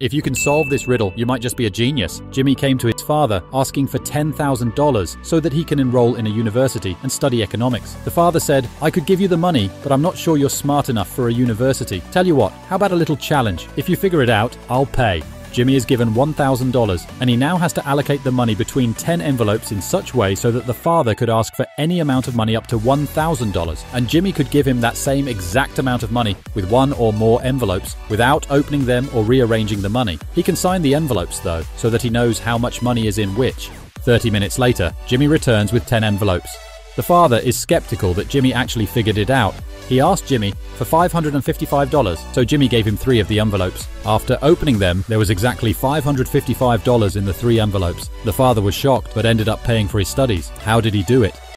If you can solve this riddle, you might just be a genius. Jimmy came to his father asking for $10,000 so that he can enroll in a university and study economics. The father said, I could give you the money, but I'm not sure you're smart enough for a university. Tell you what, how about a little challenge? If you figure it out, I'll pay. Jimmy is given $1,000 and he now has to allocate the money between 10 envelopes in such way so that the father could ask for any amount of money up to $1,000 and Jimmy could give him that same exact amount of money with one or more envelopes without opening them or rearranging the money. He can sign the envelopes though so that he knows how much money is in which. 30 minutes later, Jimmy returns with 10 envelopes. The father is skeptical that Jimmy actually figured it out. He asked Jimmy for $555, so Jimmy gave him three of the envelopes. After opening them, there was exactly $555 in the three envelopes. The father was shocked, but ended up paying for his studies. How did he do it?